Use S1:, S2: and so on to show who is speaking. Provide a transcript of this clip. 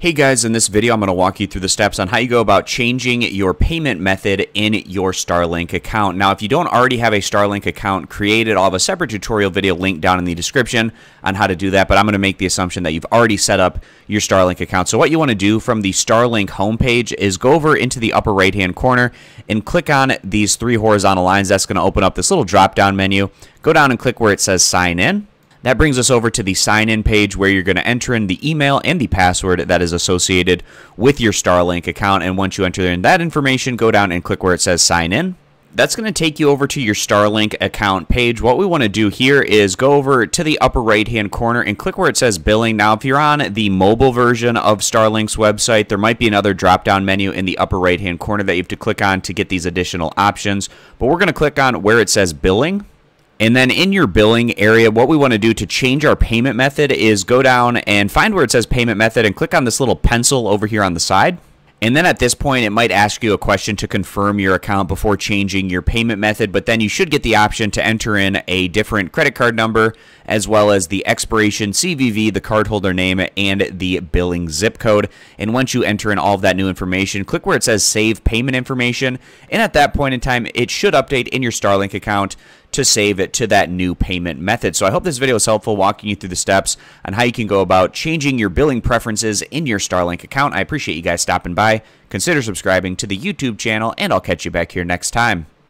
S1: Hey guys, in this video I'm going to walk you through the steps on how you go about changing your payment method in your Starlink account. Now if you don't already have a Starlink account created, I'll have a separate tutorial video linked down in the description on how to do that, but I'm going to make the assumption that you've already set up your Starlink account. So what you want to do from the Starlink homepage is go over into the upper right hand corner and click on these three horizontal lines. That's going to open up this little drop down menu. Go down and click where it says sign in. That brings us over to the sign in page where you're going to enter in the email and the password that is associated with your Starlink account. And once you enter in that information, go down and click where it says sign in. That's going to take you over to your Starlink account page. What we want to do here is go over to the upper right hand corner and click where it says billing. Now, if you're on the mobile version of Starlink's website, there might be another drop down menu in the upper right hand corner that you have to click on to get these additional options. But we're going to click on where it says billing. And then in your billing area, what we want to do to change our payment method is go down and find where it says payment method and click on this little pencil over here on the side. And then at this point, it might ask you a question to confirm your account before changing your payment method, but then you should get the option to enter in a different credit card number, as well as the expiration CVV, the cardholder name, and the billing zip code. And once you enter in all of that new information, click where it says save payment information. And at that point in time, it should update in your Starlink account to save it to that new payment method. So I hope this video is helpful walking you through the steps on how you can go about changing your billing preferences in your Starlink account. I appreciate you guys stopping by. Consider subscribing to the YouTube channel, and I'll catch you back here next time.